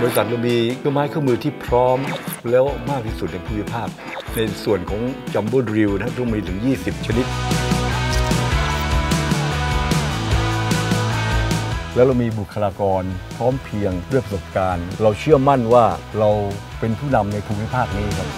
บริษัทเรามีเครื่องไม้เครื่องมือที่พร้อมแล้วมากที่สุดในภูมิภาคในส่วนของจัมโบ้ดริลนะต้องมีถึง 20 ชนิด แล้วเรามีบุคลากรพร้อมเพียงด้วยประสบการณ์ เราเชื่อมั่นว่าเราเป็นผู้นำในภูมิภาคนี้ครับ